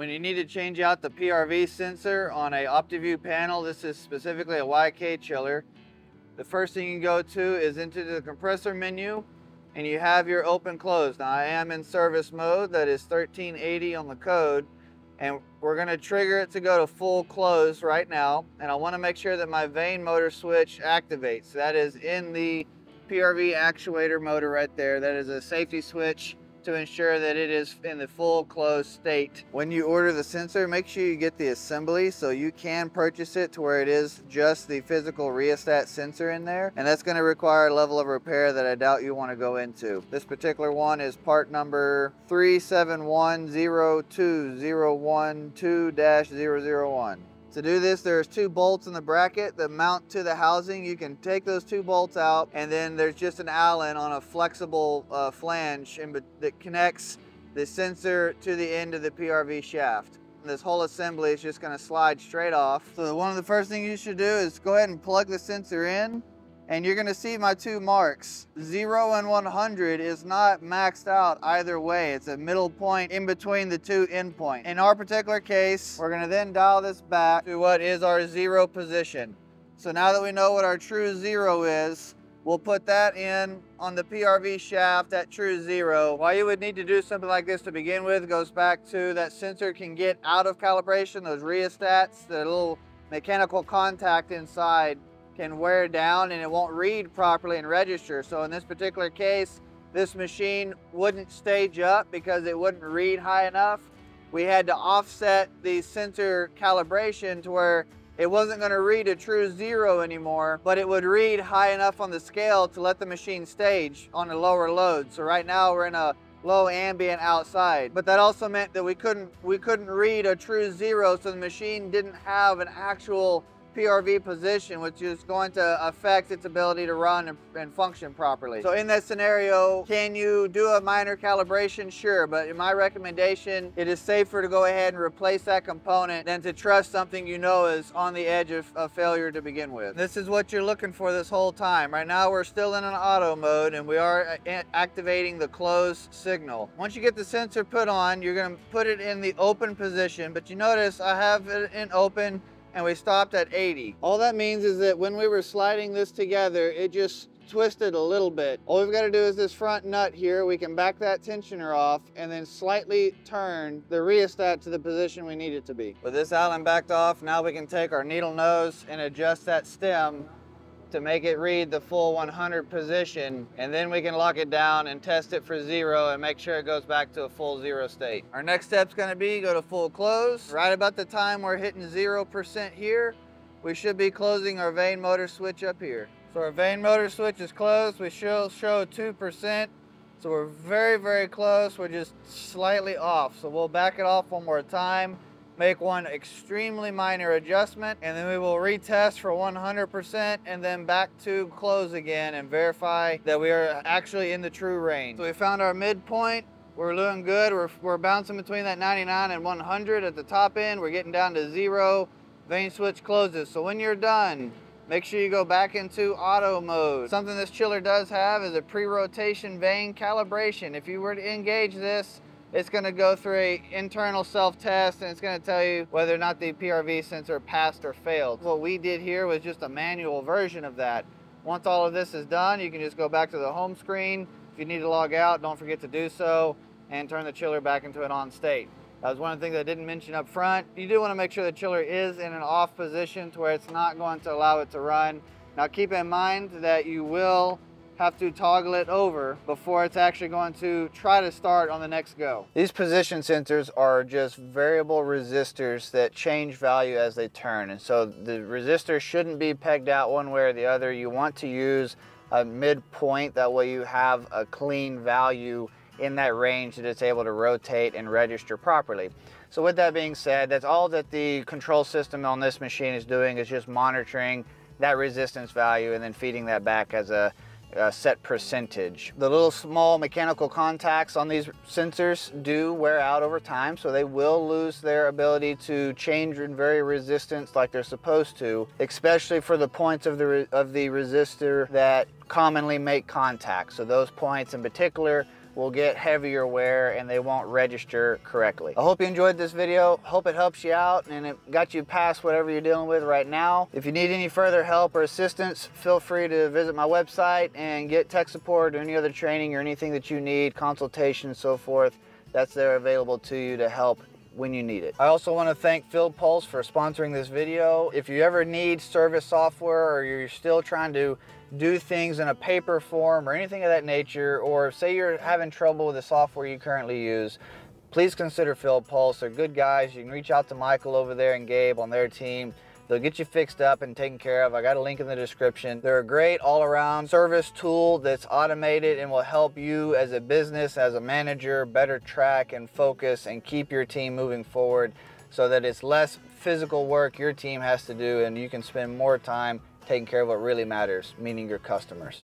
When you need to change out the PRV sensor on a OptiView panel, this is specifically a YK chiller, the first thing you go to is into the compressor menu and you have your open close. Now I am in service mode, that is 1380 on the code, and we're gonna trigger it to go to full close right now. And I wanna make sure that my vane motor switch activates. That is in the PRV actuator motor right there. That is a safety switch to ensure that it is in the full closed state. When you order the sensor, make sure you get the assembly so you can purchase it to where it is just the physical rheostat sensor in there. And that's gonna require a level of repair that I doubt you wanna go into. This particular one is part number 3710201-001. To do this, there's two bolts in the bracket that mount to the housing. You can take those two bolts out and then there's just an Allen on a flexible uh, flange that connects the sensor to the end of the PRV shaft. This whole assembly is just gonna slide straight off. So one of the first things you should do is go ahead and plug the sensor in and you're gonna see my two marks. Zero and 100 is not maxed out either way. It's a middle point in between the two endpoints. In our particular case, we're gonna then dial this back to what is our zero position. So now that we know what our true zero is, we'll put that in on the PRV shaft at true zero. Why you would need to do something like this to begin with goes back to that sensor can get out of calibration, those rheostats, the little mechanical contact inside can wear down and it won't read properly and register. So in this particular case, this machine wouldn't stage up because it wouldn't read high enough. We had to offset the sensor calibration to where it wasn't going to read a true zero anymore, but it would read high enough on the scale to let the machine stage on a lower load. So right now we're in a low ambient outside. But that also meant that we couldn't we couldn't read a true zero, so the machine didn't have an actual PRV position, which is going to affect its ability to run and, and, function properly. So in that scenario, can you do a minor calibration? Sure, but in my recommendation, it is safer to go ahead and replace that component than to trust something you know is on the edge of, of failure to begin with. This is what you're looking for this whole time. Right now, we're still in an auto mode and we are uh, activating the close signal. Once you get the sensor put on, you're gonna put it in the open position, but you notice I have it in open and we stopped at 80. All that means is that when we were sliding this together, it just twisted a little bit. All we've got to do is this front nut here, we can back that tensioner off and then slightly turn the rheostat to the position we need it to be. With this Allen backed off, now we can take our needle nose and adjust that stem to make it read the full 100 position and then we can lock it down and test it for zero and make sure it goes back to a full zero state. Our next step's gonna be go to full close. Right about the time we're hitting 0% here, we should be closing our vane motor switch up here. So our vane motor switch is closed. We show, show 2%. So we're very, very close. We're just slightly off. So we'll back it off one more time make one extremely minor adjustment, and then we will retest for 100% and then back to close again and verify that we are actually in the true range. So we found our midpoint. We're doing good. We're, we're bouncing between that 99 and 100 at the top end. We're getting down to zero. Vane switch closes. So when you're done, make sure you go back into auto mode. Something this chiller does have is a pre-rotation vane calibration. If you were to engage this, it's going to go through a internal self-test and it's going to tell you whether or not the PRV sensor passed or failed. What we did here was just a manual version of that. Once all of this is done, you can just go back to the home screen. If you need to log out, don't forget to do so and turn the chiller back into an on state. That was one of the things I didn't mention up front. You do want to make sure the chiller is in an off position to where it's not going to allow it to run. Now keep in mind that you will have to toggle it over before it's actually going to try to start on the next go. These position sensors are just variable resistors that change value as they turn. And so the resistor shouldn't be pegged out one way or the other. You want to use a midpoint, that way you have a clean value in that range that it's able to rotate and register properly. So with that being said, that's all that the control system on this machine is doing is just monitoring that resistance value and then feeding that back as a set percentage. The little small mechanical contacts on these sensors do wear out over time, so they will lose their ability to change and vary resistance like they're supposed to, especially for the points of the, of the resistor that commonly make contact. So those points in particular will get heavier wear and they won't register correctly. I hope you enjoyed this video. Hope it helps you out and it got you past whatever you're dealing with right now. If you need any further help or assistance, feel free to visit my website and get tech support or any other training or anything that you need, consultation and so forth. That's there available to you to help when you need it. I also want to thank FieldPulse for sponsoring this video. If you ever need service software or you're still trying to do things in a paper form or anything of that nature, or say you're having trouble with the software you currently use, please consider FieldPulse. They're good guys. You can reach out to Michael over there and Gabe on their team. They'll get you fixed up and taken care of. I got a link in the description. They're a great all-around service tool that's automated and will help you as a business, as a manager, better track and focus and keep your team moving forward so that it's less physical work your team has to do and you can spend more time taking care of what really matters, meaning your customers.